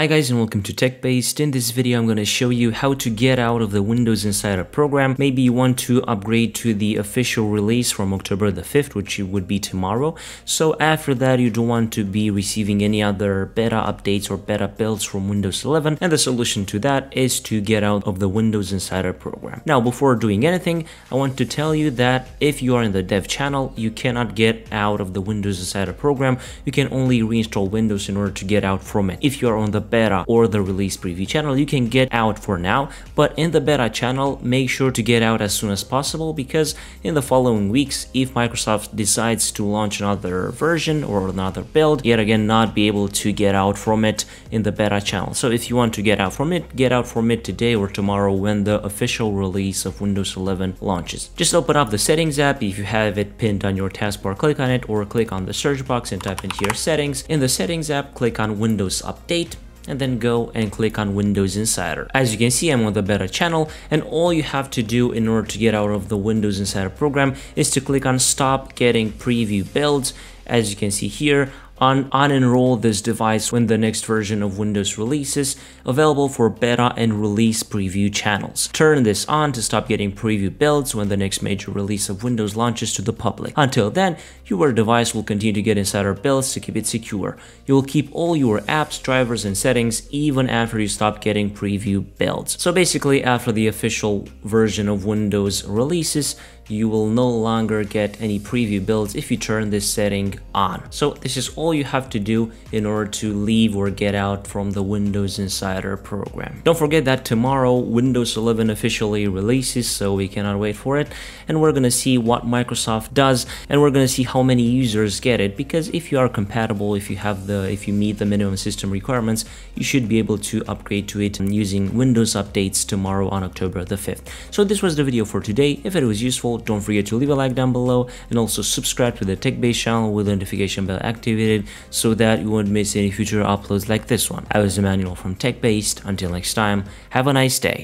Hi guys and welcome to TechBased. In this video I'm going to show you how to get out of the Windows Insider program. Maybe you want to upgrade to the official release from October the 5th which would be tomorrow. So after that you don't want to be receiving any other beta updates or beta builds from Windows 11 and the solution to that is to get out of the Windows Insider program. Now before doing anything I want to tell you that if you are in the dev channel you cannot get out of the Windows Insider program. You can only reinstall Windows in order to get out from it. If you are on the beta or the release preview channel, you can get out for now, but in the beta channel, make sure to get out as soon as possible because in the following weeks, if Microsoft decides to launch another version or another build, yet again, not be able to get out from it in the beta channel. So if you want to get out from it, get out from it today or tomorrow when the official release of Windows 11 launches. Just open up the settings app if you have it pinned on your taskbar, click on it or click on the search box and type into your settings. In the settings app, click on Windows Update and then go and click on Windows Insider. As you can see, I'm on the beta channel and all you have to do in order to get out of the Windows Insider program is to click on stop getting preview builds. As you can see here, un unenroll this device when the next version of Windows releases, available for beta and release preview channels. Turn this on to stop getting preview builds when the next major release of Windows launches to the public. Until then, your device will continue to get insider builds to keep it secure. You will keep all your apps, drivers, and settings even after you stop getting preview builds. So basically, after the official version of Windows releases, you will no longer get any preview builds if you turn this setting on. So this is all you have to do in order to leave or get out from the Windows Insider program. Don't forget that tomorrow Windows 11 officially releases, so we cannot wait for it. And we're gonna see what Microsoft does, and we're gonna see how many users get it. Because if you are compatible, if you have the, if you meet the minimum system requirements, you should be able to upgrade to it using Windows updates tomorrow on October the 5th. So this was the video for today. If it was useful, don't forget to leave a like down below and also subscribe to the TechBased channel with the notification bell activated so that you won't miss any future uploads like this one. I was Emanuel from TechBased. Until next time, have a nice day.